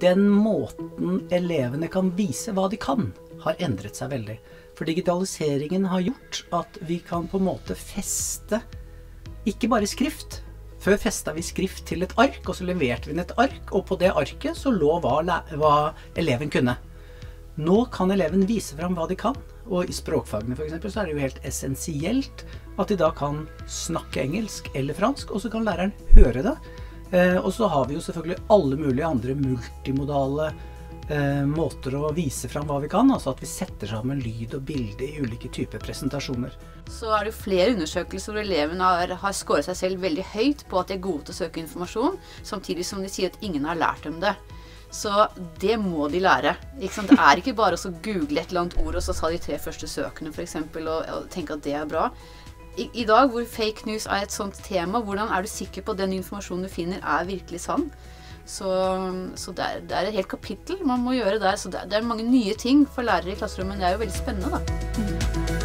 den måten elevene kan vise hva de kan, har endret seg veldig. For digitaliseringen har gjort at vi kan på en måte feste ikke bare skrift. Før festa vi skrift til et ark, og så leverte vi inn et ark, og på det arket så lå hva, hva eleven kunne. Nå kan eleven vise fram hva de kan, og i språkfagene f.eks. så er det jo helt essensielt at de da kan snakke engelsk eller fransk, og så kan læreren høre det. Eh, og så har vi jo selvfølgelig alle mulige andre multimodale eh, måter å vise fram hva vi kan. Altså at vi setter sammen lyd og bilde i ulike typer presentasjoner. Så er det jo flere undersøkelser hvor elevene har, har skåret seg selv veldig høyt på at de er gode til å søke informasjon, samtidig som de sier at ingen har lært dem det. Så det må de lære. Det er ikke bare å google et eller annet ord og så ta de tre første søkene f.eks. Og, og tenke at det er bra. I, dag hvor fake news er et sånt tema, hvordan er du sikker på at den informasjonen du finner, er virkelig sann? Så, så det, er, det, er, et helt kapittel man må gjøre der. Så det, det, er mange nye ting for lærere i klasserommet. Men det er jo veldig spennende, da. Mm.